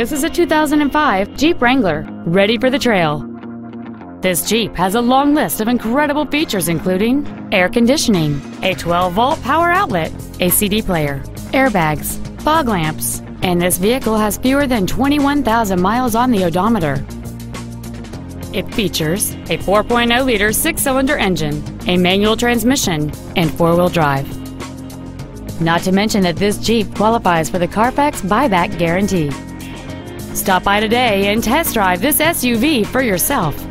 This is a 2005 Jeep Wrangler, ready for the trail. This Jeep has a long list of incredible features including air conditioning, a 12-volt power outlet, a CD player, airbags, fog lamps, and this vehicle has fewer than 21,000 miles on the odometer. It features a 4.0-liter six-cylinder engine, a manual transmission, and four-wheel drive. Not to mention that this Jeep qualifies for the Carfax buyback guarantee. Stop by today and test drive this SUV for yourself.